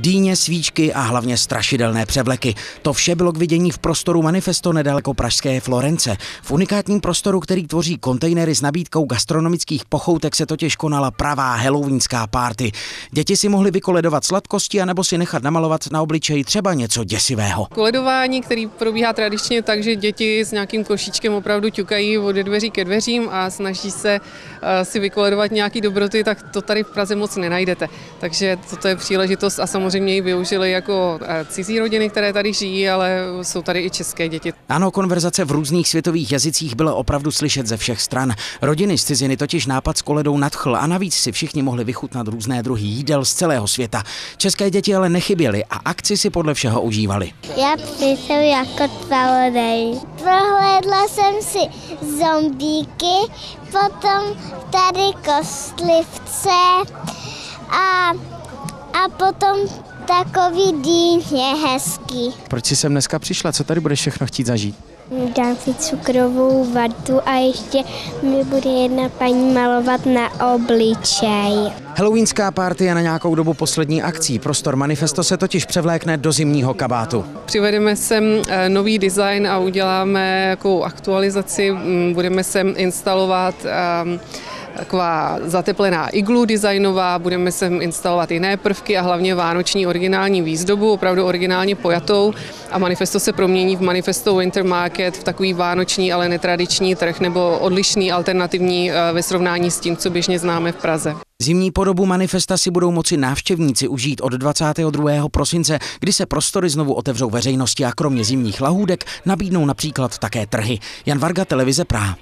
Dýně, svíčky a hlavně strašidelné převleky. To vše bylo k vidění v prostoru Manifesto nedaleko pražské Florence. V unikátním prostoru, který tvoří kontejnery s nabídkou gastronomických pochoutek, se totiž konala pravá halloweenská party. Děti si mohly vykoledovat sladkosti anebo si nechat namalovat na obličeji třeba něco děsivého. Koledování, který probíhá tradičně tak, že děti s nějakým košíčkem opravdu ťukají od dveří ke dveřím a snaží se eh, si vykoledovat nějaký dobroty, tak to tady v Praze moc nenajdete. Takže toto je příležitost a samozřejmě ji využili jako eh, cizí rodiny, které tady žijí, ale jsou tady i české děti. Ano, konverzace v různých světových jazycích byla opravdu slyšet ze všech stran. Rodiny z ciziny totiž nápad s koledou nadchl a navíc si všichni mohli vychutnat různé druhy jídel z celého světa. České děti ale nechyběly a akci si podle všeho užívali. Já jsem jako zpravodaj. Prohlédla jsem si zombíky, potom tady kostlivce a, a potom takový dým je hezký. Proč jsi sem dneska přišla? Co tady budeš všechno chtít zažít? Dám si cukrovou vatu a ještě mi bude jedna paní malovat na obličej. Halloweenská party je na nějakou dobu poslední akcí. Prostor Manifesto se totiž převlékne do zimního kabátu. Přivedeme sem eh, nový design a uděláme jako aktualizaci. Mm, Budeme sem instalovat um, taková zateplená iglu designová, budeme sem instalovat jiné prvky a hlavně vánoční originální výzdobu, opravdu originálně pojatou a manifesto se promění v manifesto Winter Market v takový vánoční, ale netradiční trh nebo odlišný, alternativní eh, ve srovnání s tím, co běžně známe v Praze. Zimní podobu manifesta si budou moci návštěvníci užít od 22. prosince, kdy se prostory znovu otevřou veřejnosti a kromě zimních lahůdek nabídnou například také trhy. Jan Varga, televize Praha.